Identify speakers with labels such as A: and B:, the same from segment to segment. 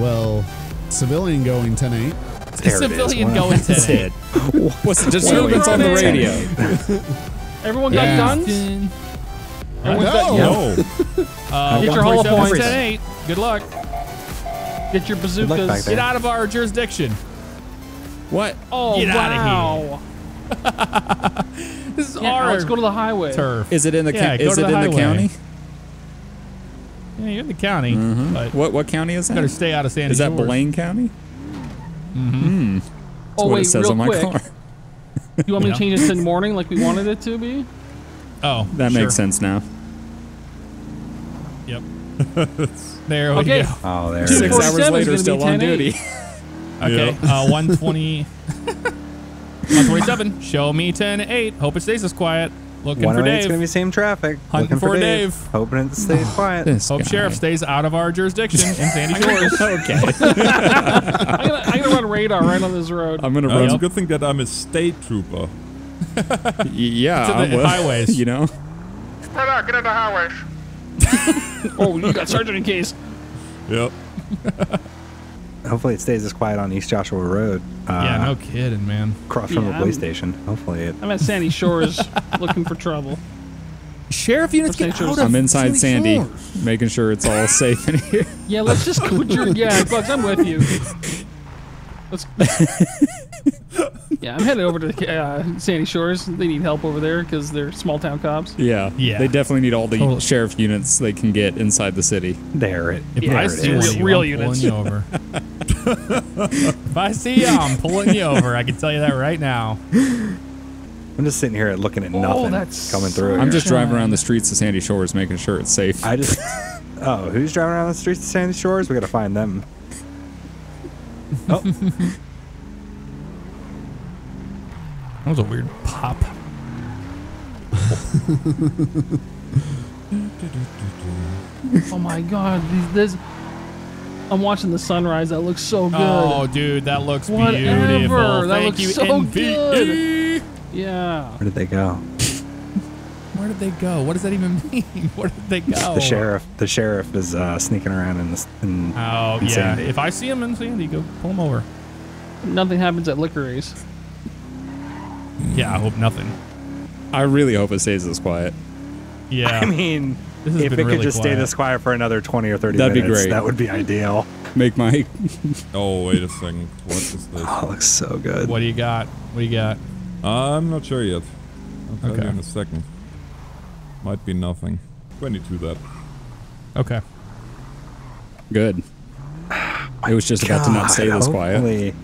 A: well, civilian going 10 8.
B: There it is.
C: Civilian going
B: That's
C: today.
B: it. What's the disturbance on the radio?
D: Everyone
A: Yeah.
D: got guns? Everyone got
A: No.
D: guns?
C: Uh,
D: Get your hollow
C: 147,
D: points.
C: 10 8. Good luck.
D: Get your bazookas.
C: Get out of our jurisdiction.
B: What?
D: Oh,
C: Get outta
D: wow.
C: This is
D: Yeah,
C: our
D: let's go to the highway.
C: turf.
B: Is it in the
C: Yeah,
B: ca- is it
C: the
B: in the county?
C: Yeah, you're in the county, but
B: What what county is that?
C: better stay out of Sandy
B: Is that
C: Shores.
B: Blaine County? Hmm.
D: Oh,
B: what
D: wait,
B: it says
D: real
B: on my
D: quick.
B: car.
D: You want me
C: Yeah.
D: to change it to morning like we wanted it to be?
C: Oh,
B: That
C: sure.
B: makes sense now.
C: Yep. there we
D: Okay.
C: go.
B: Oh, there.
D: Two
B: Six
D: forty
B: hours later, still on duty.
C: Okay, uh, 120. 127. Show me 10 8. Hope it stays this quiet. Looking
E: One
C: for
E: It's gonna
C: Dave.
E: be same traffic.
C: Hunting
E: Looking
C: for Dave.
E: Hoping it stays quiet.
B: This
C: Hope
B: guy.
C: sheriff stays out of our jurisdiction in Sandy Shores.
B: Okay.
D: I'm gonna, I'm gonna run radar right on this road.
B: I'm gonna
F: Uh, it's a
B: run.
F: good thing that I'm a state trooper.
B: Y- Yeah.
C: To the
B: well,
C: highways.
B: You know. Get out of the highways.
D: oh, you got sergeant in case.
F: Yep.
E: Hopefully it stays this quiet on East Joshua Road. Uh,
C: yeah, no kidding, man.
E: Across from
D: Yeah,
E: the police
D: I'm-
E: station. Hopefully it.
D: I'm at Sandy Shores looking for trouble.
C: Sheriff units
D: get
C: get
D: out
C: out
D: of
B: I'm inside Sandy, making sure it's all safe in here.
D: Yeah, let's just go with your. Yeah, Bugs, I'm with you. Let's. yeah, I'm headed over to uh, Sandy Shores. They need help over there because they're small town cops.
B: Yeah.
C: Yeah.
B: They definitely need all the
C: Totally.
B: sheriff units they can get inside the city.
E: There it.
C: If
D: Yeah,
C: I
D: it
C: see
D: is.
C: one of you,
D: Real
C: I'm
D: units.
C: pulling you over. if I see you, I'm pulling you over. I can tell you that right now.
E: I'm just sitting here looking at
D: Oh,
E: nothing
D: that's
E: coming through.
B: I'm
E: here.
B: just driving around the streets of Sandy Shores, making sure it's safe.
E: I just. Oh, who's driving around the streets of Sandy Shores? We gotta find them. Oh,
C: That was a weird pop.
D: Oh my God, these- this. I'm watching the sunrise. That looks so good.
C: Oh, dude, that looks
D: Whatever,
C: beautiful.
D: that
C: Thank
D: looks
C: you,
D: so
C: NVE.
D: good. Yeah.
E: where did they go?
C: Where did they go? What does that even mean? Where did they go?
E: The sheriff. The sheriff is uh, sneaking around in this. In,
C: Oh,
E: in
C: yeah.
E: Sandy.
C: If I see him in Sandy, go pull him over.
D: Nothing happens at Liquor Ace.
C: Yeah, I hope nothing.
B: I really hope it stays this quiet.
C: Yeah.
E: I mean,
C: This has
E: if it
C: been
E: could
C: really
E: just stay this quiet for another 20 or 30
B: That'd be great.
E: that would be ideal.
B: Make my
F: Oh, wait a second. What is this?
E: Oh, it looks so good.
C: what do you got? What do you got?
F: I'm not sure yet. I'll tell
C: Okay.
F: you in a second. Might be nothing. 22 that.
C: Okay.
B: good. It was just about to not stay this quiet.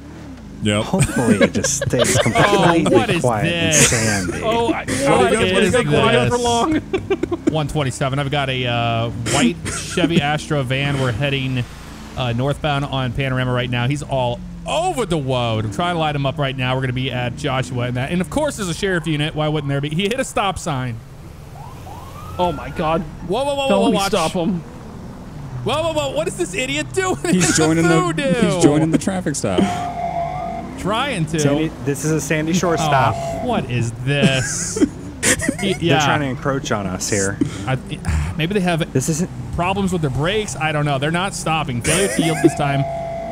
E: Hopefully,
F: Yep.
E: Hopefully it just stays completely
C: what is
E: quiet
C: this?
E: and sandy.
D: Oh, I,
C: What
D: oh,
C: is
D: stay quiet for long.
C: 127. I've got a uh, white Chevy Astro van. We're heading uh, northbound on Panorama right now. He's all over the road. I'm trying to light him up right now. We're going to be at Joshua and that. And of course, there's a sheriff unit. Why wouldn't there be? He hit a stop sign.
D: Oh my God!
C: Whoa, whoa, whoa,
D: Don't
C: whoa,
D: let me
C: watch.
D: stop him.
C: Whoa, whoa, whoa. What is this idiot doing?
B: He's joining the
C: voodoo.
B: he's joining the traffic stop.
C: Trying to.
E: Sandy, this is a Sandy Shore oh, stop.
C: Oh, what is this? He-
E: They're trying to encroach on us here.
C: I, maybe they have
E: This isn't.
C: problems with their brakes. I don't know. They're not stopping. Failure to yield this time.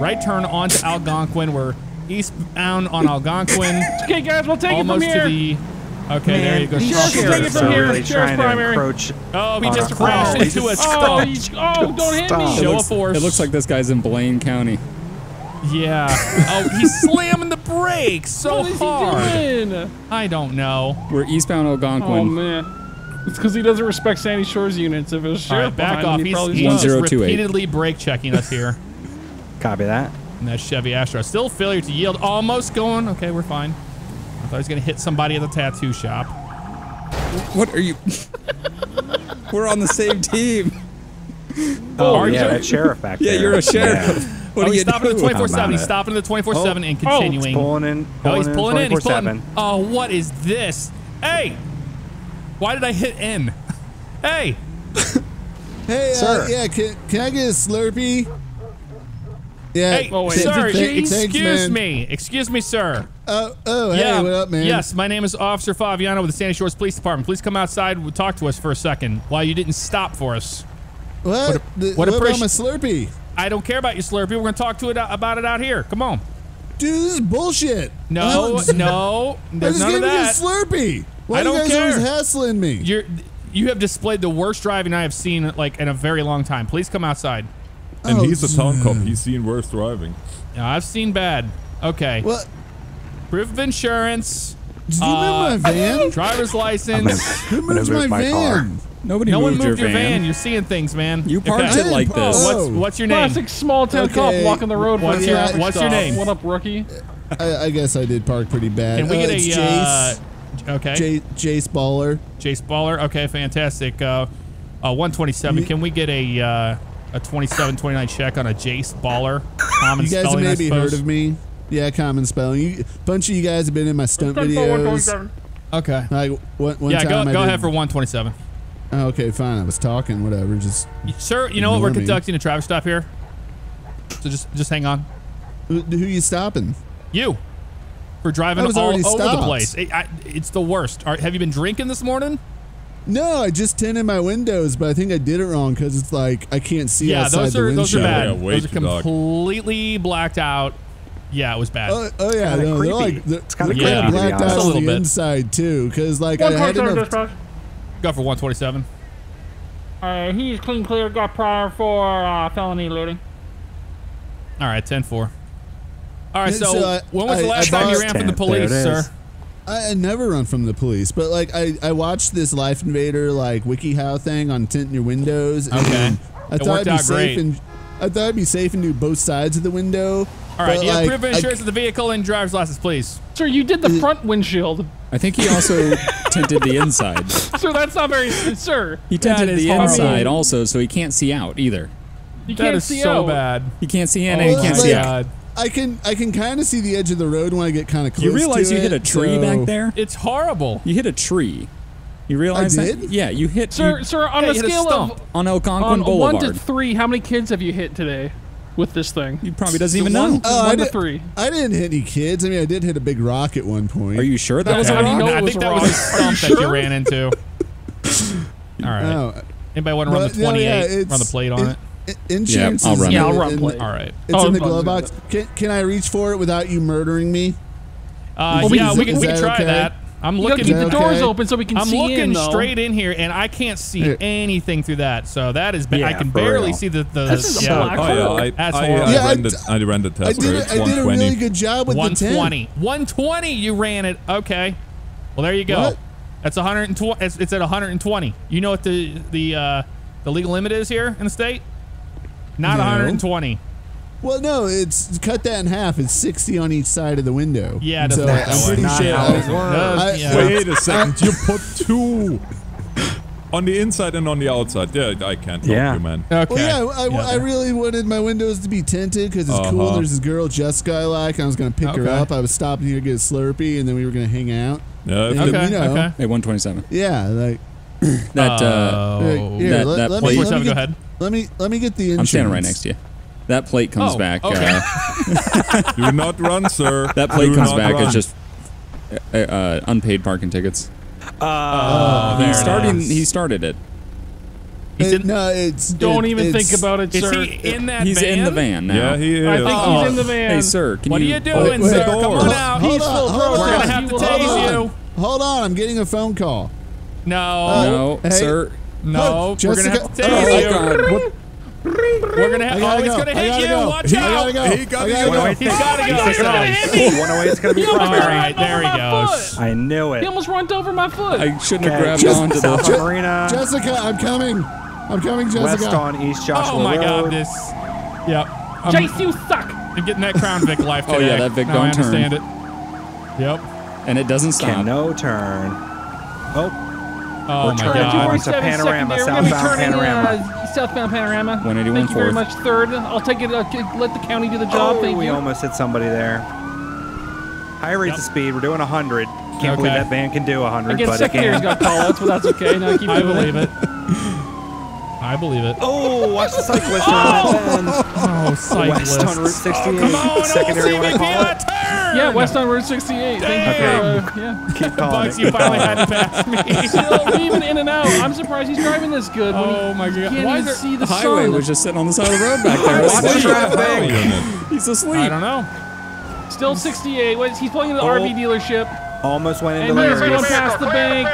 C: Right turn onto Algonquin. We're eastbound on Algonquin.
D: Okay, guys, we'll take it from here.
C: to the. Okay, there you go.
E: these
D: Sheriff,
C: Sheriff.
D: take it from
E: are
D: here.
E: really
D: Sheriff's
E: trying to
D: primary.
E: encroach.
C: Oh, he just crashed
E: oh,
C: into us.
E: just-
D: Oh, oh, don't hit
E: Stop.
D: me.
C: Show
B: looks,
C: of force.
B: it looks like this guy's in Blaine County.
C: Yeah. Oh, he's slamming the brakes so
D: What is he
C: hard.
D: doing?
C: I don't know.
B: We're eastbound Algonquin.
D: Oh man, it's because he doesn't respect Sandy Shores units. If it was
C: All
D: sheriff
C: back off.
D: him, he
C: He's,
D: probably
C: he's
D: does.
C: just
B: 1028.
C: repeatedly brake checking us here.
E: Copy that.
C: And that Chevy Astro. Still failure to yield. Almost going. Okay, we're fine. I thought he was going to hit somebody at the tattoo shop.
B: What are you? We're on the same team.
E: Oh,
C: are
E: yeah,
C: you?
E: that sheriff back
B: Yeah,
E: there.
B: you're a sheriff.
E: Yeah.
B: What
C: oh,
B: do
C: he's
B: you
C: stopping at
B: do?
C: the 24 7.
E: How
C: He's stopping at the 24 7 and continuing.
D: Oh, it's
C: continuing.
E: Pulling in.
C: oh, he's pulling in. He's pulling. Oh, what is this? Hey! Why did I hit N? Hey!
A: Hey, uh, yeah, can, can I get a Slurpee? Yeah.
C: Hey,
D: Oh, wait.
C: sir,
A: Thanks,
C: excuse
A: man.
C: me. Excuse me, sir.
A: Oh, oh, hey,
C: yeah.
A: what up, man?
C: Yes, my name is Officer Faviano with the Sandy Shores Police Department. Please come outside and talk to us for a second while you didn't stop for us.
A: What?
C: What a-
A: The-
C: what a
A: what about my Slurpee?
C: I don't care about you, Slurpee. We're gonna talk to it uh, about it out here. Come on.
A: Dude, this is bullshit.
C: No,
A: I
C: no, there's
A: just
C: none
A: gave
C: of
A: you a
C: that.
A: Slurpee. Why
C: I
A: are
C: don't
A: you guys
C: care.
A: always hassling me?
C: You're you have displayed the worst driving I have seen like in a very long time. Please come outside.
F: And
A: Oh,
F: he's a town cop. He's seen worse driving.
C: Yeah, I've seen bad. Okay.
A: What?
C: Proof of insurance,
A: Did you
C: Uh,
A: move my van?
C: driver's license.
A: Who
E: I'm
A: moved my
E: move my car.
A: van?
B: Nobody
C: No one
B: moved,
C: moved
B: your, van.
C: You're seeing things, man.
B: You parked
C: Okay.
B: it like this.
C: What's what's your name?
D: Classic small town cop walking the road.
C: What's your- what's your name?
D: What up, rookie?
A: I, I guess I did park pretty bad.
C: Can we
A: Uh,
C: get
A: it's
C: a uh, okay?
A: Jace, Jace Baller.
C: Jace Baller. Okay, fantastic. Uh, uh, 127.
A: Me-
C: Can we get a uh, a 2729 check on a Jace Baller? Common
A: You guys
C: spelling, I
A: maybe heard of me. Yeah, common spelling. You, bunch of you guys have been in my stunt videos.
C: Okay.
A: Like one, one
C: yeah,
A: time
C: go, go ahead for 127.
A: Oh, okay, fine. I was talking. Whatever. Just
C: Sir, you know what? We're
A: me.
C: conducting a traffic stop here. So just just hang on.
A: who, who you stopping?
C: You for driving
A: I was
C: all over
A: already
C: the place. It- I- it's the worst. Are, have you been drinking this morning?
A: No, I just tinted my windows, but I think I did it wrong because it's like I can't see
C: yeah,
A: outside
C: those
A: the
C: are those are bad.
F: Yeah,
C: those are
F: too dark.
C: completely blacked out. Yeah, it was bad.
A: Oh, oh yeah,
E: kinda
A: no,
E: creepy.
A: they're like they're,
E: It's kinda
A: they're
C: creepy,
A: blacked out on the
C: bit.
A: inside too, because like I had
D: twenty-seven
A: enough.
D: dispatch.
C: Go for 127.
D: Uh, he's clean clear. Got prior for uh, felony looting.
C: All right, 10 4. All right, so,
A: so I-
C: when was the last
A: I
C: time you
A: bought-
C: ran from the
E: 10, there it
C: police, sir?
A: I, I never run from the police, but like I, I watched this Life Invader like WikiHow thing on tinting your windows. and
C: Okay.
A: I
C: It
A: thought
C: worked
A: I'd be
C: out
A: safe
C: great.
A: and I thought I'd be safe and do both sides of the window.
C: All right,
A: but,
C: you have
A: like,
C: proof of
A: I-
C: insurance of the vehicle and driver's license, please.
D: Sir, you did the uh, front windshield.
B: I think he also tinted the inside.
D: Sir, that's not very. Sir,
B: He tinted the
C: horrible.
B: inside also, so he can't see out either.
D: you
C: That
D: can't
C: is
D: see
C: so
D: out.
C: bad.
B: He can't see in
C: Oh
B: and he can't see
A: God.
B: out.
A: I can I can kind of see the edge of the road when I get kind of close.
B: You realize
A: to
B: you hit a tree
A: so-
B: back there?
C: It's horrible.
B: You hit a tree. You realize
A: I
B: that?
A: did?
B: Yeah, you hit
D: Sir,
B: you-
D: sir, on
C: Yeah,
D: a
C: you hit a
D: scale of
B: on Algonquin
D: on
B: Boulevard.
D: one to three, how many kids have you hit today with this thing?
B: he probably doesn't even
D: one,
B: know.
A: I
D: one to
A: did-
D: three.
A: I didn't hit any kids. I mean, I did hit a big rock at one point.
B: Are you sure that was a
D: How do
B: rock?
D: know
C: I
D: it was
C: think
D: a
C: that was a stump that you ran into. All right.
A: Oh,
C: Anybody want to run
A: But,
C: the
A: no,
C: 28?
A: yeah,
C: run the plate on it?
A: i- insurance.
B: Yeah, I'll run
D: Yeah,
A: in-
D: I'll run
A: in-
D: plate.
C: All right.
A: It's
D: Oh,
A: in the glove box. Can, can I reach for it without you murdering me?
C: Uh,
A: Is-
C: yeah,
A: is-
C: we can, we can try
A: okay?
C: that. I'm looking.
D: keep the
A: okay?
D: doors open so we can
C: I'm
D: see
C: looking
D: in,
C: straight in here, and I can't see
A: Here.
C: anything through that. So that is. Ba- I can
E: for
C: barely
E: real.
C: see the. the
D: This is a
C: yeah.
D: black
F: Oh yeah, I,
C: That's
F: I,
C: horrible.
F: I,
A: Yeah, I
F: ran the,
A: d-
F: I ran the
A: I
F: test
A: did.
F: where
A: a-
F: it's
A: I did a
F: 120.
A: really good job with the
C: 120. 120. You ran it. Okay. Well, there you go.
A: What?
C: That's 120. It's, it's at 120. You know what the the uh, the legal limit is here in the state? Not
A: No.
C: 120.
A: 10. Well, no, it's cut that in half. It's 60 on each side of the window.
C: Yeah,
A: so
C: work
A: I'm
C: way.
A: pretty
E: Not
A: sure.
E: how it works.
C: Does-
A: I-
C: yeah.
F: Wait a second, you put two on the inside and on the outside. Yeah, I can't help
E: Yeah.
F: you, man.
C: Okay.
A: Well, yeah, I, I really wanted my windows to be tinted because it's cool.
F: Uh-huh.
A: There's this girl, Jessica, I like. I was going to pick her up. I was stopping here to get a Slurpee, and then we were going to hang out.
F: Yeah, if
A: Okay.
C: Okay.
A: you know.
C: Okay.
B: Hey, 127.
A: Yeah, like
B: That uh,
C: Oh.
A: here,
B: that-
A: let,
B: that
A: let
B: plate-
A: me, let,
C: 147,
A: me
C: go
A: get,
C: ahead.
A: let me let me get the insurance.
B: I'm standing right next to you. That plate comes
C: Oh,
B: back.
C: okay.
B: Uh,
F: do not run, sir.
B: that plate
F: Do
B: comes back
F: run.
B: as just uh, uh, unpaid parking tickets.
C: Oh, there
B: He
C: it
B: started.
C: is.
B: He started it.
C: He's
A: It- no, it's
D: Don't
A: it-
D: even
A: it's-
D: think about it, sir.
C: Is he in that
B: He's
C: van?
B: in the van now.
F: Yeah, he is.
D: I think
C: Oh.
D: he's in the van.
B: Hey, sir, can
C: What are
B: you?
C: you doing,
A: wait,
C: sir?
F: hold
C: Come
F: on.
C: on out.
A: Hold
D: Peaceful
A: on, hold on.
C: We're gonna have to
D: He
C: tase
A: Hold
C: you.
A: Hold on, I'm getting a phone call.
C: No.
B: No,
A: Hey.
B: sir.
C: No.
A: Oh,
C: We're gonna have to tase
B: Oh
C: you.
B: God!
C: We're gonna have.
A: Gotta
C: Oh, he's
A: go.
C: gonna hit you.
A: go.
C: Watch
A: I
C: out.
A: go.
F: He got
A: I
F: you.
A: gotta go.
C: He's gotta go.
D: He's gonna hit me.
E: One away is gonna be
D: He almost
E: primary.
C: right,
D: ran
C: there he
D: over my
C: goes.
D: foot.
E: I knew it.
D: He almost runned over my foot.
B: I shouldn't have grabbed
E: just
B: onto
E: South
B: the.
E: Marina,
A: Jessica, I'm coming. I'm coming, Jessica.
E: west on East Joshua
C: Oh my
E: Road.
C: God, this. Yep. I'm,
D: Jace, you suck.
C: I'm getting that Crown Vic life
B: Oh, yeah, that Vic
C: now
B: don't turn.
C: I understand
B: turn.
C: it. Yep.
B: And it doesn't stop.
E: Can no turn. Oh,
C: Oh my
E: turning
C: God.
E: to
D: 247
E: Panorama,
D: secondary. We're gonna be
E: southbound
D: turning,
E: Panorama.
D: Uh, southbound Panorama.
B: 181
D: Thank you very much, third. I'll take it. Uh, let the county do the job.
E: oh,
D: Thank
E: we
D: you.
E: almost hit somebody there. High rates
C: Yep.
E: of speed. We're doing 100. Can't believe that van can do 100,
D: Again,
E: but it
D: secondary's
E: can.
D: got call outs, but that's okay. Now keep
C: I
D: doing
C: believe it. I believe it.
E: Oh, watch the cyclist turn that bend.
C: Oh, cyclist.
E: West on Route 68.
C: Come on,
E: Secondary,
C: old
E: what I call
C: on
E: it.
C: turn.
D: Yeah, west on Route 68. Thank you.
C: Damn.
D: Uh, yeah.
E: Keep calling
C: Bugs,
E: it.
C: you finally had to pass me.
D: Still weaving in and out. I'm surprised he's driving this good. When
C: Oh
D: he
C: my God.
D: Can't
C: Why
D: even
C: is there-
D: see the
B: The highway
D: sun.
B: was just sitting on the side of the road back there.
E: Watch the
B: asleep.
E: traffic.
B: He's asleep.
C: I don't know.
D: Still 68. What, he's pulling into the
E: Oh.
D: RV dealership.
E: Almost went into
D: And he's
E: Larry's.
D: going past the bank.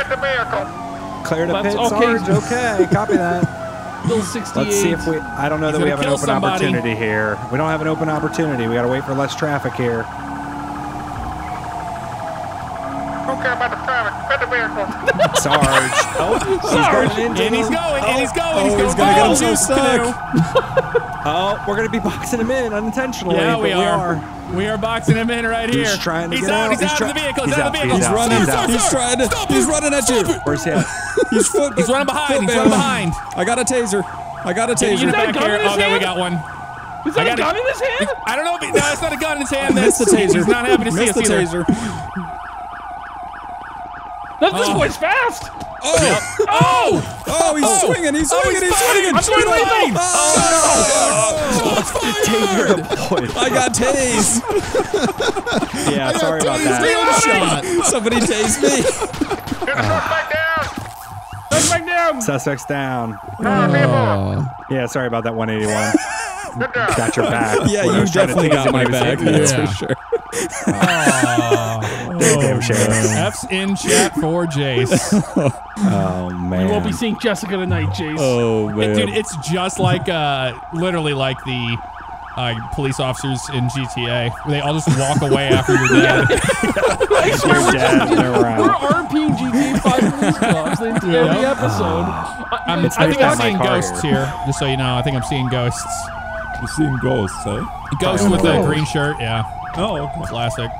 E: Clear to
D: That's
E: pit,
D: okay.
E: Sarge. Okay, copy that.
D: Still 68.
E: Let's see if we. I don't know
C: He's
E: that we have an open
C: somebody.
E: opportunity here. We don't have an open opportunity. We got to wait for less traffic here. Sarge. Oh,
D: Sarge.
E: he's going into
C: And he's
E: the-
C: going, and he's oh, going,
B: Oh,
C: he's going.
B: he's gonna get
C: Oh,
B: him so stuck.
E: Oh, we're gonna be boxing him in unintentionally.
C: Yeah,
E: but
C: we are. We are boxing him in right here.
E: He's trying to
C: he's
E: get
C: out.
E: out.
C: He's,
E: He's
C: out
E: try-
C: of the vehicle.
E: he's
C: He's, out of the vehicle.
E: he's out,
B: running.
E: he's out.
B: He's trying to. Stop He's running at you.
E: Where's he at?
B: He's foot.
C: He's running behind.
B: foot
C: He's running behind.
B: I got a taser. I got a
C: Get
B: taser.
D: that
C: back here. Oh, there we got one.
D: Is that
C: I
D: a gun in his hand?
C: I don't know. If no, it's not a gun in his hand.
B: Missed the taser.
C: He's not happy to see us
B: the
C: either.
B: Taser.
D: That, this
C: Oh.
D: boy's fast.
B: Oh!
C: Oh.
B: oh! Oh, he's oh! swinging. He's
C: Oh,
B: swinging.
C: he's
B: He's swinging.
C: I'm swinging lane.
B: Oh, oh I got tased.
E: Yeah, sorry about
A: Tased
E: that.
A: and shot.
B: Somebody tased me.
D: Let's back down.
E: Suspects down.
A: Oh.
E: Yeah, sorry about that 181. got your back.
B: Yeah, you
E: was trying to
B: definitely got my back. That's
A: Yeah.
B: for sure.
E: Damn sheriff.
C: F's in chat for Jace.
E: Oh man.
D: We'll be seeing Jessica tonight, Jace.
B: Oh man.
C: Dude, it's just like, uh, literally like the uh, police officers in GTA. Where they all just walk away after you're dead.
D: I swear we're,
E: dead, they're
D: we're
E: around.
D: RPing GTA 5 police cops the every
C: Yep.
D: episode.
C: I'm, I
E: nice
C: think I'm seeing ghosts here, just so you know. I think I'm seeing ghosts.
F: You're seeing ghosts, eh?
C: Ghost with a green shirt, yeah.
F: Oh, okay.
C: Classic.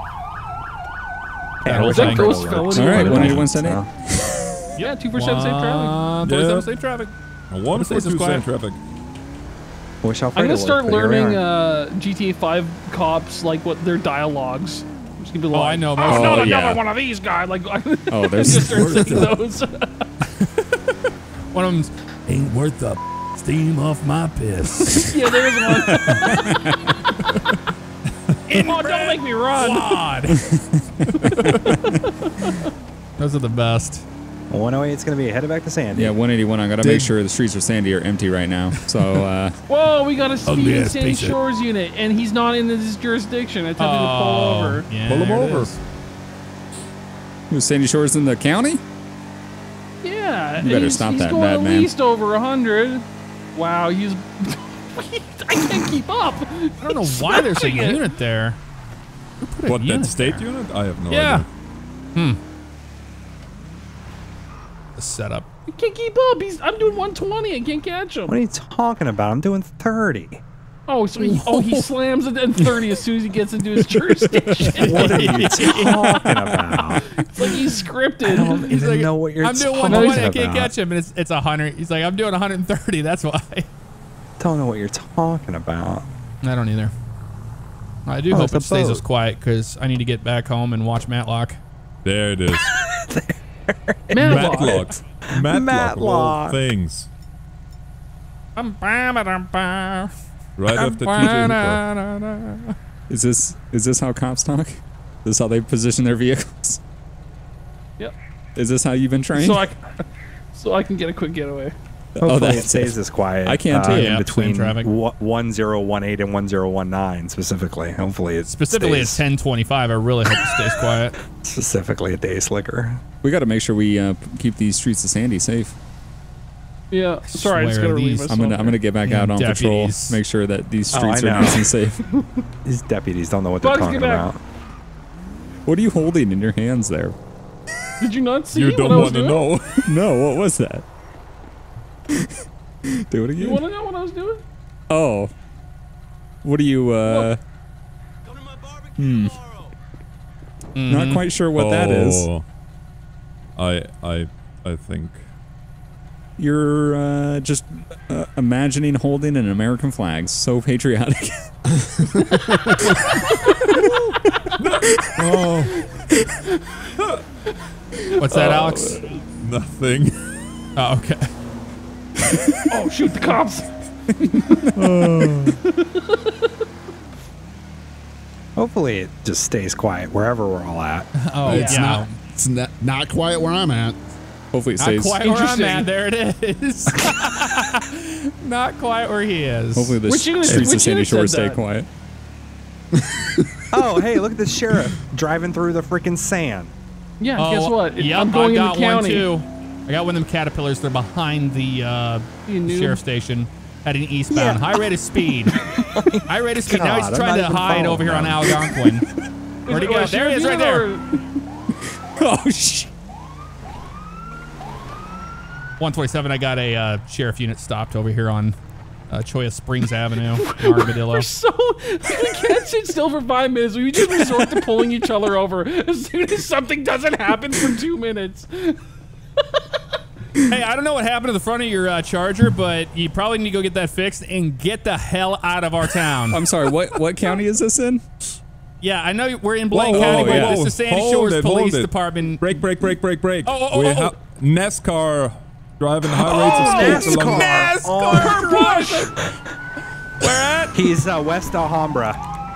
E: Yeah, I
C: That
E: wish
C: whole
E: I
C: thing.
E: could
D: Ghost
E: go
D: felony.
E: work.
B: All right,
D: What
B: one
D: is it?
B: one seventy
E: So,
B: eight.
D: Yeah, 2 for 7 safe traffic.
C: Uh,
F: Yeah.
C: 27 safe traffic.
F: One
C: This
F: for two
C: quiet.
F: traffic.
E: Wish
D: I'm gonna start
E: but
D: learning uh, GTA 5 cops like what their dialogues. I'm just gonna be
C: Oh,
D: like,
C: I know
D: Oh,
C: most
D: not
B: Oh,
D: another
B: yeah.
D: one of these guys. Like,
B: Oh, there's
D: just start saying those.
C: One of them's
G: Ain't worth the steam off my piss.
D: yeah, there's one. Oh, don't make me run.
C: quad. Those are the best.
E: 108 is going to be headed back to Sandy.
B: Yeah, 181. I gotta make sure the streets of Sandy are empty right now. So, uh,
D: Whoa, we got a
G: Ugly
D: speeding
G: ass
D: Sandy
G: piece of-
D: Shores unit, and he's not in this jurisdiction. I told him to pull over.
C: yeah,
F: Pull 'em
C: there it
F: over.
C: is.
B: was Sandy Shores in the county?
D: Yeah, and
B: better
D: he's,
B: stop
D: he's
B: that,
D: going
B: bad
D: at
B: man.
D: least over hundred. Wow, he's. I can't keep up.
C: I don't know why there's a
D: it.
C: unit there. Who put
F: What, that state
C: there?
F: unit? I have no
C: Yeah.
F: idea. Hmm.
C: The setup.
D: I can't keep up. He's. I'm doing 120. I can't catch him.
E: What are you talking about? I'm doing 30.
D: Oh, so he, oh, he slams it at 30 as soon as he gets into his jurisdiction.
E: What are you talking about?
D: it's like he's scripted.
E: I don't
C: He's
E: even
C: like,
E: know what you're
C: I'm doing
E: talking
C: 120. I can't catch him, and it's it's 100. He's like, I'm doing 130. That's why.
E: I don't know what you're talking about.
C: I don't either. I do
E: Oh,
C: hope it stays
E: boat.
C: as quiet because I need to get back home and watch Matlock.
F: There it is.
D: Matlock.
F: Matlock. Matlock.
E: Matlock.
F: Things.
C: Right
F: Right after TJ Hooker.
B: Is this is this how cops talk? Is this how they position their vehicles?
D: Yep.
B: Is this how you've been trained?
D: So I, so I can get a quick getaway.
E: Hopefully it
B: that's
E: stays this quiet.
B: I can
E: uh,
B: too.
E: In
C: Yeah,
E: between
C: same traffic.
E: wa- 1018 and 1019 specifically. Hopefully it
C: Specifically at 1025, I really hope it stays quiet.
E: specifically a day slicker.
B: we got to make sure we uh, keep these streets of Sandy safe.
D: Yeah. Sorry, I just gotta
C: these,
B: I'm gonna I'm gonna get back out on patrol, make sure that these
E: Oh,
B: streets
E: I
B: are nice and safe.
E: These deputies don't know what they're
D: Bugs,
E: talking about.
B: what are you holding in your hands there?
D: Did you not see
F: You don't
D: I was
F: want to
D: doing?
F: know.
B: no, what was that? Do it again.
D: You want to know what I was doing?
B: Oh, what are you? uh Hmm. Not quite sure what that is.
F: Oh. I, I, I think.
B: You're uh, just uh, imagining holding an American flag. So patriotic. Oh.
C: What's that, Alex?
F: Nothing.
C: Oh, okay.
D: oh shoot, the cops!
E: Hopefully, it just stays quiet wherever we're all at.
C: Oh,
A: it's
C: yeah.
A: not. It's not, not quiet where I'm at.
B: Hopefully it
C: Not
B: stays.
C: quite where I'm at. There it is. not quite where he is.
B: Hopefully the
D: Which unit-
B: streets of Sandy
D: unit said
B: Shores stay
D: that?
B: quiet.
E: Oh, hey, look at this sheriff driving through the freaking sand.
D: Yeah,
C: Oh,
D: guess what?
C: Yep,
D: I'm going
C: I
D: in the county.
C: one too. I got one of them caterpillars. They're behind the uh, sheriff station, heading eastbound.
E: Yeah.
C: High rate of speed. High rate of speed. now he's
E: I'm
C: trying to hide
E: following
C: over here on. Algonquin. Where'd he go?
D: a
C: There he is, right there.
B: Oh shit.
C: 127. I got a uh, sheriff unit stopped over here on uh, Cholla Springs Avenue, in Armadillo.
D: We're so we can't sit still for five minutes. We just resort to pulling each other over as soon as something doesn't happen for two minutes.
C: Hey, I don't know what happened to the front of your uh, Charger, but you probably need to go get that fixed and get the hell out of our town.
B: I'm sorry. What what county is this in?
C: yeah, I know we're in Blaine
F: Whoa,
C: County,
F: whoa,
C: but
F: whoa.
C: this is Sandy
F: Hold
C: Shores
F: it, hold
C: Police
F: it.
C: Department.
F: Break, break, break, break, break.
C: Oh, oh, oh,
F: we
C: oh.
F: have NASCAR driving high rates of speed along
C: NASCAR rush! Where at?
E: He's uh, West Alhambra,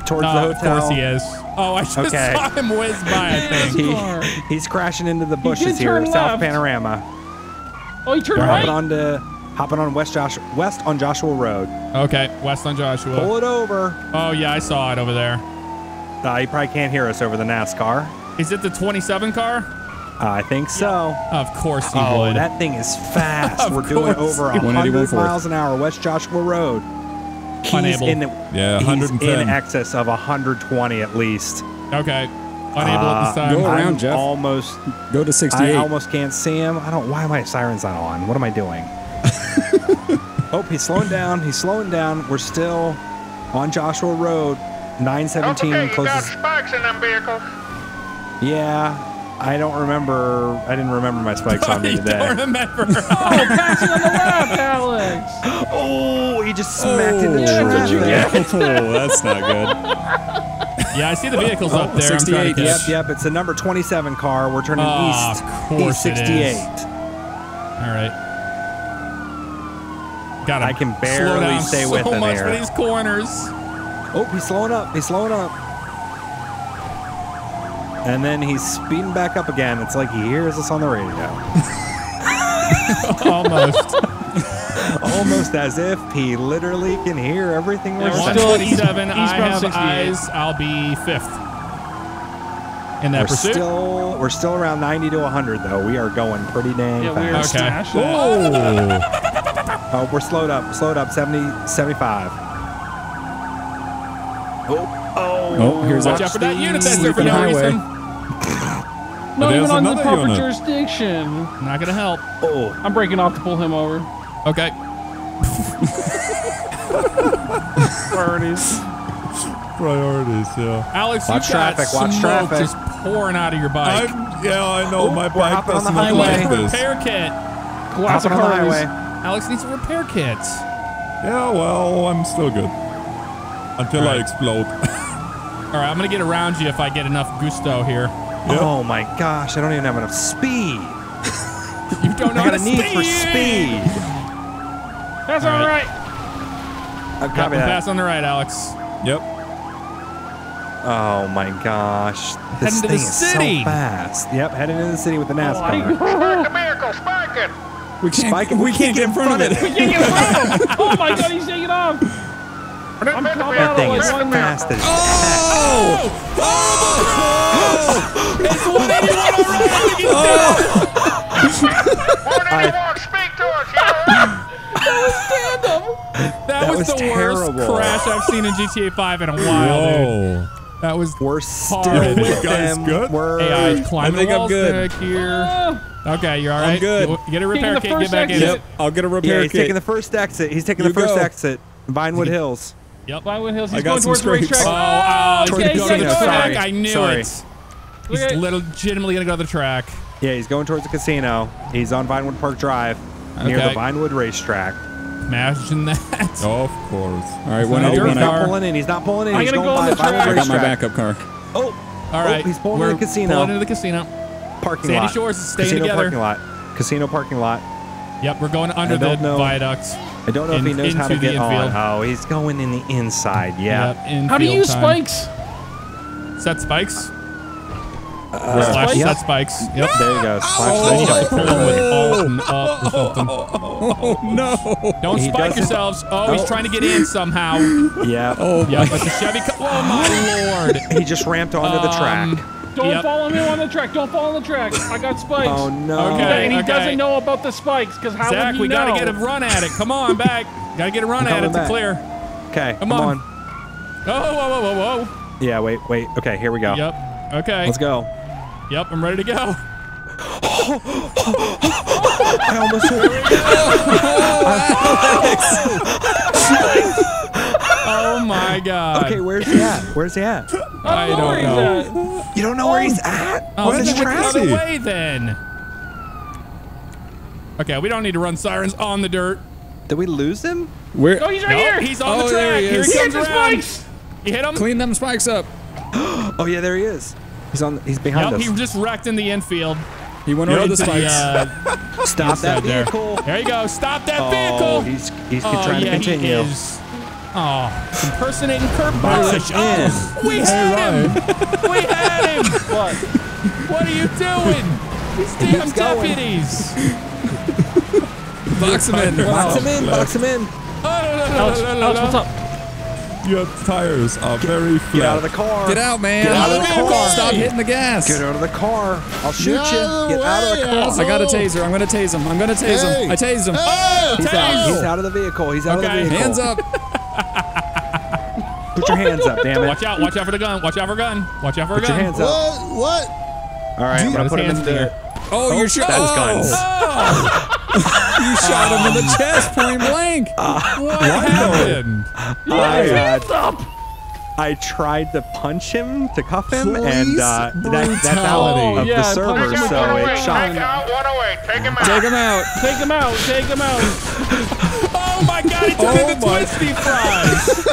E: towards
C: Oh,
E: the
C: of
E: hotel.
C: course he is. Oh, I just
E: Okay.
C: saw him whiz by, I think.
E: He, he's crashing into the bushes
D: did
E: here,
D: turn
E: South. Panorama.
D: Oh, he turned
E: We're
D: right.
E: hopping on to hopping on West Josh West on Joshua Road.
C: Okay, west on Joshua.
E: Pull it over.
C: Oh, yeah, I saw it over there.
E: Uh, you probably can't hear us over the NASCAR.
C: Is it the 27 car?
E: Uh, I think so.
C: Of course he
E: Oh,
C: would.
E: that thing is fast. We're doing over
B: 181
E: 100 miles an hour, West Joshua Road. He's
C: Unable.
E: in the,
F: Yeah,
E: he's in excess of 120 at least.
C: Okay. Unable at this
E: Uh,
C: time.
B: go around,
E: I'm
B: Jeff.
E: almost
B: Go to 68.
E: I almost can't see him. I don't. Why am my sirens not on? What am I doing? oh, he's slowing down. He's slowing down. We're still on Joshua Road. 917 closest.
H: spikes in them vehicles.
E: Yeah, I don't remember. I didn't remember my spikes on me
C: You don't remember.
D: Oh, passing on the left, Alex.
E: Oh, he just smacked into oh,
D: that's what you
E: traffic.
B: oh, that's not good.
C: yeah, I see the vehicles up there. I'm trying to
B: 68.
E: Yep, yep. It's a number 27 car. We're turning
C: Oh,
E: east.
C: of course
E: east 68.
C: All right. Got
E: I can barely
C: slow down
E: stay
C: so
E: with him
C: much
E: here.
C: for these corners.
E: Oh, he's slowing up. He's slowing up. And then he's speeding back up again. It's like he hears us on the radio.
C: Almost.
E: Almost as if he literally can hear everything we're
D: Yeah, we're
E: saying.
D: still-
C: 127. I have eyes. I'll be fifth. In that
E: We're
C: pursuit.
E: still we're still around 90 to 100 though. We are going pretty dang
D: Yeah, we are
E: fast.
C: Okay.
D: smashed that.
E: Oh, we're slowed up. Slowed up 70 75. Oh, oh.
B: Oh, here's
C: Watch
B: that
C: out for that unit that's there for
B: sleeping
C: no
B: highway.
C: reason.
D: Not
F: There's
D: even on the proper
F: unit.
D: jurisdiction.
C: Not gonna help.
E: oh.
D: I'm breaking off to pull him over.
C: Okay.
D: Priorities.
F: priorities. Yeah.
C: Alex,
E: Watch
C: you've got
E: traffic, watch
C: smoke
E: traffic.
C: just pouring out of your bike.
F: I'm, yeah, I know. Oh, my
E: we're
F: bike
E: on the
F: doesn't look
E: highway.
F: like this.
C: repair kit.
D: Classic
E: Hopping on the highway.
C: Alex needs a repair kit.
F: Yeah, well, I'm still good. Until I explode.
C: All right, I'm gonna get around you if I get enough gusto here.
F: Yep.
E: Oh my gosh, I don't even have enough speed.
C: You don't know
E: I
C: how
E: got
C: to
E: a need for
C: speed.
E: speed.
D: That's
C: All
D: all
C: right.
D: right.
E: I'll
C: Got
E: copy
C: the
E: that.
C: pass on the right, Alex.
F: Yep.
E: Oh my gosh. This
C: Heading to the
E: thing is
C: city.
E: so fast. Yep, heading into the city with the oh, NASCAR.
H: The vehicle spiking.
B: We can't,
E: Spike it.
B: we can't get in front of it.
D: We Can't get in front of him. Oh my god, he's taking off. I'm
H: That
D: coming
E: that
D: out
E: thing
D: of
E: is
D: like one
E: fast as
C: Oh! Oh! It's 181 already. Get down.
H: 181, speak to us. You
C: That,
E: That
C: was,
E: was
C: the
E: terrible.
C: worst crash I've seen in GTA 5 in a while, dude.
F: Whoa.
C: That was
E: We're still
C: Horrible.
E: with
F: Guys,
E: them.
F: good?
E: We're
C: AI climbing
B: I think
C: the
B: I'm good.
C: here. Ah. Okay, you're all right.
B: I'm good.
C: You- Get a repair
D: the
C: kit. Get back in.
D: exit.
C: it.
B: Yep, I'll get a
E: yeah, he's
B: kit.
E: taking the first exit. He's taking
B: You
E: the first
B: go.
E: exit. Vinewood Hills.
D: Vinewood Hills. He's
B: I got
D: going
B: some
D: towards the racetrack.
C: Oh, oh, oh, he's
E: Towards
C: gonna
E: the
C: go to the
E: casino.
C: track.
E: Sorry.
C: I knew
E: Sorry.
C: it. He's
D: Okay.
C: legitimately gonna go to the track.
E: Yeah, he's going towards the casino. He's on Vinewood Park Drive near
C: Okay.
E: the Vinewood Racetrack.
C: Imagine that.
F: Of course.
B: All right, when
C: Not
B: I,
C: your
B: when
E: he's not pulling in. He's not pulling in.
D: I'm
E: he's
D: gonna
E: going
D: go on
E: by
D: the
E: Vinewood.
B: I got my backup car.
E: Oh,
C: All oh, right,
E: he's pulling
C: we're
E: in the casino.
C: Pulling into the casino.
E: parking
C: Sandy
E: lot.
C: Shores is staying
E: casino
C: together.
E: parking lot. Casino parking lot.
C: Yep, we're going under the
E: know.
C: viaducts.
E: I don't know if he knows how to
C: into the
E: get on. Oh, he's going in the inside. Yeah.
C: Yep, infield
D: How do you use
C: time.
D: spikes?
C: Set spikes.
E: Uh,
C: Slash
E: yep.
C: set spikes. Yep.
E: There you go. Slash
C: Oh,
E: those
C: you have to pull them with alt and up or something.
B: Oh no!
C: Don't
E: He
C: spike yourselves. Oh, he's
E: Oh.
C: trying to get in somehow.
E: Yeah.
B: Oh
C: Yeah,
B: my!
C: but the Chevy. Co- oh my lord!
E: He just ramped onto the track.
D: Don't
C: Yep.
D: follow him on the track. Don't follow on the track. I got spikes.
E: Oh no.
C: Okay.
D: And he
C: okay.
D: doesn't know about the spikes because how
C: Zach,
D: would he
C: we
D: know?
C: gotta get a run at it. Come on, back. Gotta get a run at it
E: coming
C: to
E: back.
C: clear.
E: Okay.
C: Come
E: Come,
C: on.
E: on.
C: Oh, whoa, whoa, whoa, whoa.
E: Yeah. Wait. Wait. Okay. Here we go.
C: Yep. Okay.
E: Let's go.
C: Yep, I'm ready to go.
E: I almost.
C: Oh my god.
E: okay. Where's he at? Where's he at?
C: I
D: Where
C: don't
D: he's
C: know.
D: at.
E: You don't know where he's at?
C: Oh,
B: Where
C: then
B: the
C: he went the
B: heck
C: other way then. Okay, we don't need to run sirens on the dirt.
E: Did we lose him?
B: Where?
D: Oh, he's right
C: No,
D: here.
C: he's on
B: Oh,
C: the
B: there
C: track.
B: he
C: Here
B: is.
C: he
D: He
C: comes
D: hit the spikes.
C: You hit him?
B: Clean them spikes up.
E: Oh yeah, there he is. He's on. He's behind
C: Yep,
E: us.
C: he just wrecked in the infield.
B: He went over the
C: Into
B: spikes.
C: uh,
E: Stop that
C: inside there.
E: vehicle.
C: There you go. Stop that
E: Oh,
C: vehicle.
E: he's he's
C: oh,
E: trying
C: yeah,
E: to continue.
C: He is. Oh, impersonating Kurt
E: Box
C: Busch. Oh, we had him. we had him.
D: What?
C: What are you doing? These damn
E: keeps
C: deputies.
B: Box him in.
E: Box him in. Box him in.
C: Oh, no, no, no,
D: Alex,
C: no, no,
D: what's up?
F: Your tires are very flat.
E: Get out of the car.
B: Get out, man!
E: Get out of the car.
B: Stop hitting the gas!
E: Get out of the car. I'll shoot
A: Get
E: you.
A: out of
E: Get out of the car.
A: asshole.
B: I got a taser. I'm gonna tase him. I'm gonna tase
A: Hey.
B: him. I tased him.
E: He's out. He's out of the vehicle. He's out
C: Okay.
E: of the vehicle.
B: Hands up!
E: Put your hands up, damn it.
C: Watch out! Watch out for the gun! Watch out for a gun! Watch out for a
E: Put
C: gun!
E: your hands up.
A: What? What?
E: All right, I'm
C: Got
E: gonna put him in
C: hands there.
B: Oh, you shot.
E: that was
B: oh.
E: guns.
B: You shot him in the chest, point blank.
C: What happened?
E: I, uh, I tried to punch him to cuff him, and uh, that, that's out
A: brutality.
E: of
D: Yeah,
E: the server,
D: him
E: so it shot.
H: Take out, one away. Take him out.
B: Take him out.
D: Take him out. Take him out.
C: Oh my god! He turned
B: Oh
C: into
B: my-
C: twisty fries.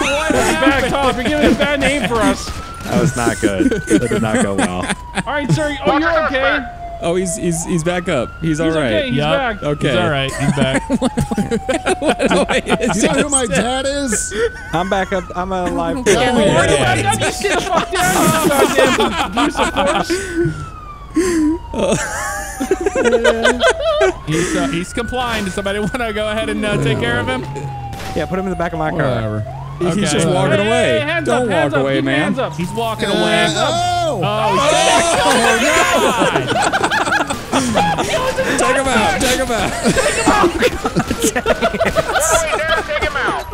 C: what
D: Back
C: happened?
D: off. You're giving a bad name for us.
E: That was not good. That did not go well.
D: All right, sir. Oh, you're okay.
B: Oh, he's he's he's back up. He's all
D: He's
B: right.
D: okay. He's
C: Yup.
D: back.
B: Okay.
C: He's all right. He's back.
A: Do you know who my dad is?
E: I'm back up. I'm alive.
A: Oh,
D: Why do
A: yeah.
D: I got you sit the fuck down? You goddamn abuse of force.
C: he's, uh, he's complying. Does somebody want to go ahead and uh, take care of him?
E: Yeah, put him in the back of my car.
B: Whatever. He-
C: Okay.
B: He's just walking
D: Hey,
B: away.
D: hey, hands
B: Don't
D: up,
B: walk
D: up,
B: away,
D: keep your
B: man.
D: Hands up.
C: He's walking
A: Uh,
C: away.
A: oh!
C: Oh, he's
B: Take him out. Take him out.
H: Wait there, take him out.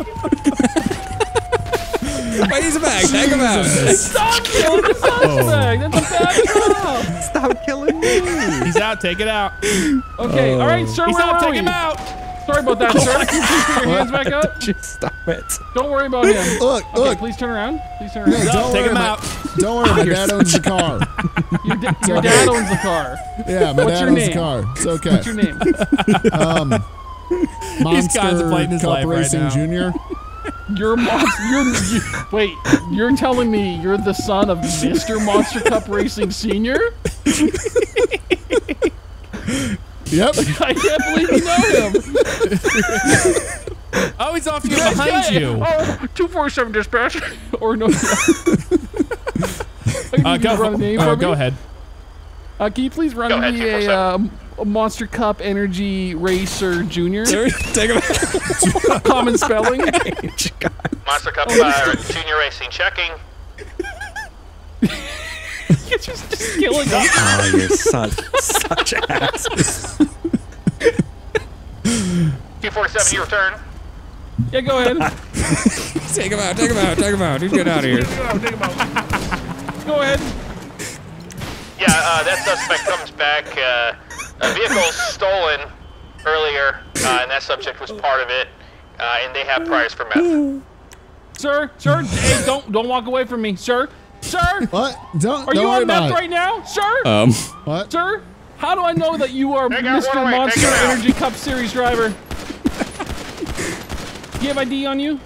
B: Wait, he's back. Take him out.
D: Stop killing the suspect. That's a bad cop.
E: Stop killing me.
C: He's out. Take it out.
D: Okay, all right, sir.
C: He's
D: where
C: out.
D: are
C: Take
D: we?
C: him out.
D: Sorry about that, sir. Can you put your hands back up?
E: Just stop it.
D: Don't worry about him.
A: Look,
D: Okay,
A: look.
D: please turn around. Please turn around.
A: Yeah, don't
C: Take
A: worry,
C: him
A: my-
C: out.
A: Don't worry, my dad owns the car.
D: Your, da- your dad owns the car.
A: Yeah, my
D: What's
A: dad owns
D: name?
A: the car. It's okay.
D: What's your name?
A: Um, Monster
C: contemplating his
A: Cup
C: life right
A: Racing
C: now.
A: Junior.
D: You're monster. You're, you, wait. You're telling me you're the son of Mr. Monster Cup Racing Senior?
A: Yep.
D: I can't believe you know him.
C: Oh, he's off you behind you.
D: Oh, 247 dispatch. or no.
C: Uh, go,
D: run a name
C: uh, go
D: me?
C: ahead.
D: Uh, can you please run
H: Go
D: me
H: 247.
D: a, um, a Monster Cup Energy Racer Junior?
B: Take him.
D: Common spelling.
H: Monster Cup uh, Junior Racing checking.
D: You're just, just killing us.
E: Oh, you're such such ass.
H: 247, you return.
D: Yeah, go ahead.
B: Take him out. Take him out. Take him out. He's getting out of here.
D: Go ahead.
H: Yeah, uh, that suspect comes back. Uh, a vehicle stolen earlier, uh, and that subject was part of it. Uh, and they have priors for meth.
D: Sir, sir, hey, don't don't walk away from me, sir. Sir,
A: What? Don't.
D: are
A: don't
D: you
A: worry
D: on meth right now, sir?
B: Um.
A: What?
D: Sir, how do I know that you are
H: Take out
D: Mr.
H: one away, take
D: Monster. Energy Cup Series driver? Do you have ID on you?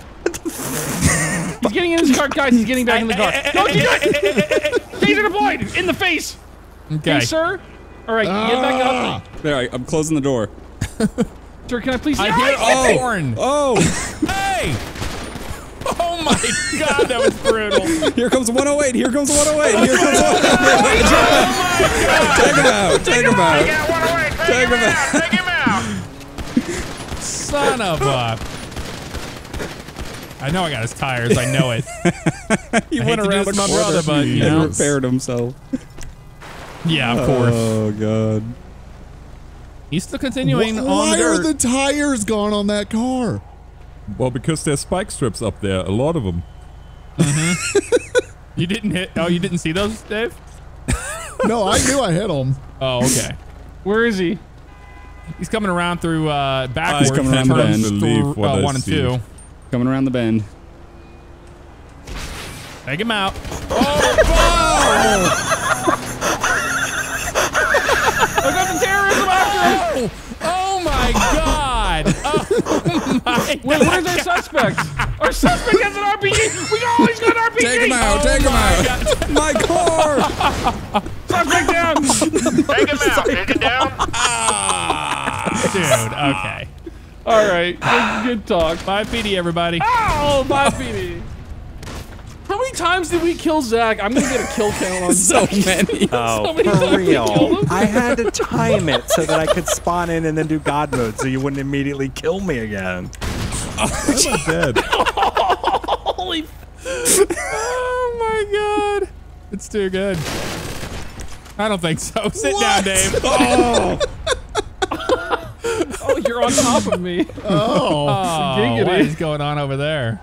D: he's getting in his car, guys. He's getting back in the car. Don't you do it! Taser deployed in the face.
C: Okay.
D: Hey, sir. All right, get back
A: Ah!
D: up.
B: There, I, I'm closing the door.
D: Sir, can I please?
C: I
D: Yeah,
C: hear
D: I-
C: a horn.
B: Oh,
C: Hey! Oh my god, that was brutal.
B: here comes 108. Here comes 108. Here comes 108. Take him out. Take him out.
H: Take, him out. Take him out.
C: Son of a. I know I got his tires. I know it.
B: He
C: I
B: went
C: hate to do
B: around
C: to my brother, but you know.
B: repaired himself.
C: Yeah, of course.
B: Oh god.
C: He's still continuing on
A: Why
C: the
A: are the tires gone on that car?
F: Well, because there's spike strips up there, a lot of them.
C: you didn't hit. Oh, you didn't see those, Dave?
A: No, I knew I hit them.
C: Oh, okay.
D: Where is he?
C: He's coming around through uh, backwards.
B: He's coming around the bend.
C: Through, uh, one and two.
B: Coming around the bend.
C: Take him out.
D: Oh, I got the terrorism after him.
C: Oh my god! Oh my
D: Wait, where's our suspect? Our suspect has an RPG. We always oh, got an RPG.
B: Take him out.
C: Oh
B: take him oh
C: my
B: out. My car.
D: Suspect down.
H: Take him out. Take him down.
C: Dude, okay.
D: All right, good, good talk.
C: Bye, PD, everybody.
D: Oh, my PD. How many times did we kill Zach? I'm gonna get a kill count on
B: so
D: Zach.
B: many.
E: Oh,
D: many
E: for
D: we
E: real.
D: him.
E: I had to time it so that I could spawn in and then do God mode so you wouldn't immediately kill me again.
F: Dead.
D: Holy.
C: Oh my god. It's too good. I don't think so. Sit down, Dave.
B: Oh.
D: Oh, you're on top of me.
A: Oh.
C: Oh,
D: Giggity.
C: what is going on over there?